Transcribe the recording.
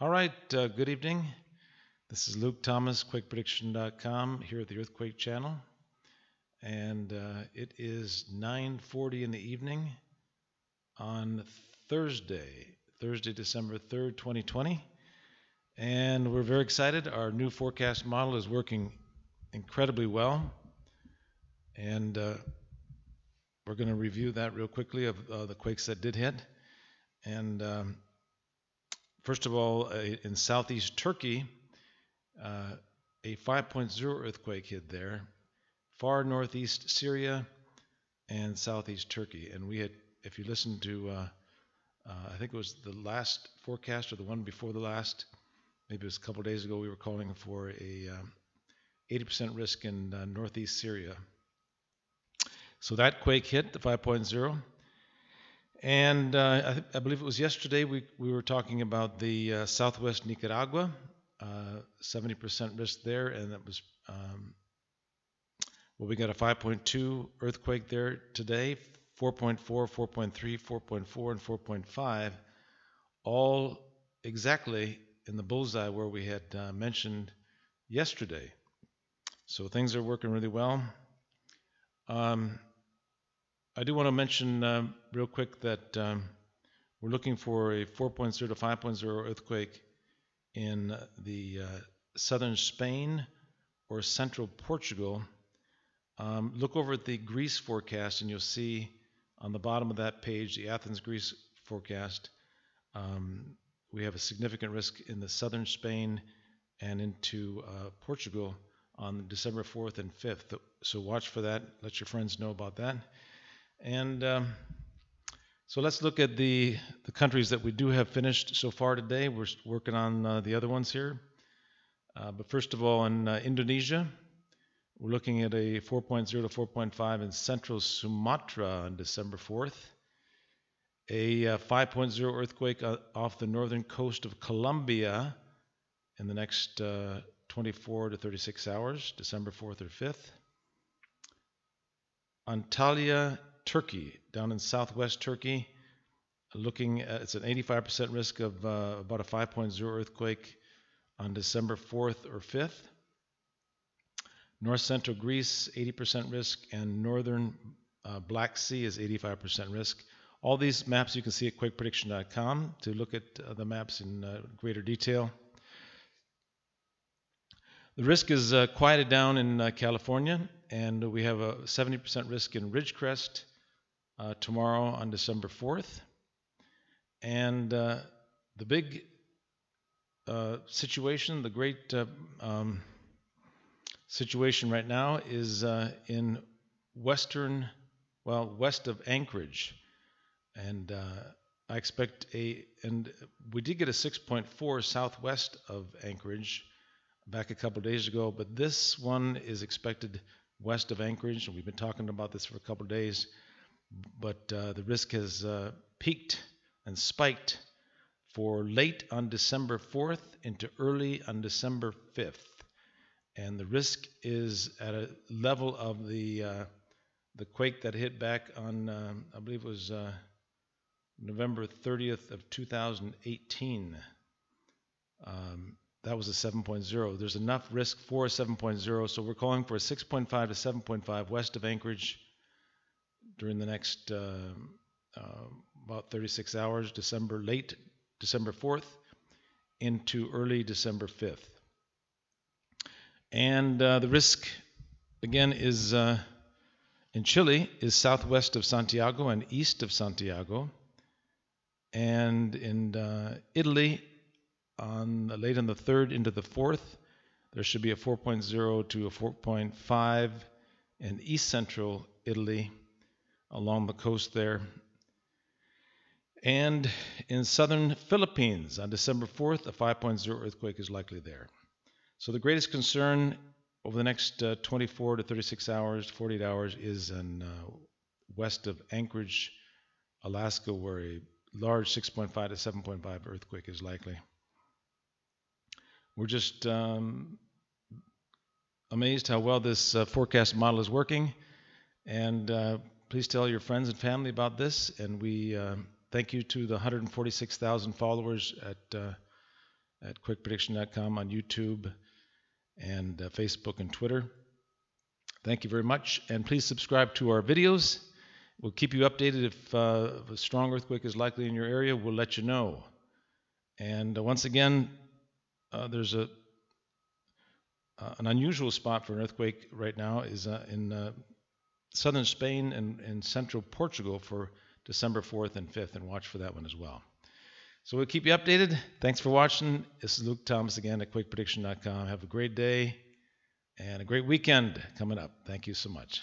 All right, uh, good evening. This is Luke Thomas, QuakePrediction.com, here at the Earthquake Channel. And uh, it is 9.40 in the evening on Thursday, Thursday, December 3rd, 2020. And we're very excited. Our new forecast model is working incredibly well. And uh, we're going to review that real quickly of uh, the quakes that did hit. And um, first of all, in southeast Turkey, uh, a 5.0 earthquake hit there, far northeast Syria, and southeast Turkey. And we had, if you listen to, uh, uh, I think it was the last forecast or the one before the last, maybe it was a couple days ago, we were calling for a 80% um, risk in uh, northeast Syria. So that quake hit the 5.0. And uh, I, I, believe it was yesterday we, we were talking about the uh, southwest Nicaragua, uh, 70% risk there, and that was, um, well, we got a 5.2 earthquake there today, 4.4, 4.3, 4.4, and 4.5, all exactly in the bullseye where we had uh, mentioned yesterday. So things are working really well. Um, I do want to mention uh, real quick that um, we're looking for a 4.0 to 5.0 earthquake in the uh, southern Spain or central Portugal. Um, look over at the Greece forecast and you'll see on the bottom of that page the Athens Greece forecast. Um, we have a significant risk in the southern Spain and into uh, Portugal on December 4th and 5th. So watch for that. Let your friends know about that. And um, so let's look at the, the countries that we do have finished so far today. We're working on uh, the other ones here. Uh, but first of all, in uh, Indonesia, we're looking at a 4.0 to 4.5 in central Sumatra on December 4th. A uh, 5.0 earthquake uh, off the northern coast of Colombia in the next uh, 24 to 36 hours, December 4th or 5th. Antalya, Turkey, down in southwest Turkey, looking at it's an 85% risk of uh, about a 5.0 earthquake on December 4th or 5th. North central Greece, 80% risk, and northern uh, Black Sea is 85% risk. All these maps you can see at quakeprediction.com to look at uh, the maps in uh, greater detail. The risk is uh, quieted down in uh, California, and we have a 70% risk in Ridgecrest, uh, tomorrow on December 4th. And uh, the big uh, situation, the great uh, um, situation right now is uh, in western, well, west of Anchorage. And uh, I expect a, and we did get a 6.4 southwest of Anchorage back a couple days ago, but this one is expected west of Anchorage, and we've been talking about this for a couple days but uh, the risk has uh, peaked and spiked for late on December 4th into early on December 5th. And the risk is at a level of the uh, the quake that hit back on, um, I believe it was uh, November 30th of 2018. Um, that was a 7.0. There's enough risk for a 7.0, so we're calling for a 6.5 to 7.5 west of Anchorage during the next uh, uh, about 36 hours, December late December 4th into early December 5th. And uh, the risk again is uh, in Chile is southwest of Santiago and east of Santiago, and in uh, Italy on the, late on the third into the fourth, there should be a 4.0 to a 4.5 in east central Italy along the coast there. And in southern Philippines on December 4th, a 5.0 earthquake is likely there. So the greatest concern over the next uh, 24 to 36 hours, 48 hours, is in uh, west of Anchorage, Alaska, where a large 6.5 to 7.5 earthquake is likely. We're just um, amazed how well this uh, forecast model is working, and uh, Please tell your friends and family about this, and we uh, thank you to the 146,000 followers at uh, at quakeprediction.com on YouTube and uh, Facebook and Twitter. Thank you very much, and please subscribe to our videos. We'll keep you updated if, uh, if a strong earthquake is likely in your area. We'll let you know. And uh, once again, uh, there's a an unusual spot for an earthquake right now is in southern Spain and, and central Portugal for December 4th and 5th, and watch for that one as well. So we'll keep you updated. Thanks for watching. This is Luke Thomas again at QuakePrediction.com. Have a great day and a great weekend coming up. Thank you so much.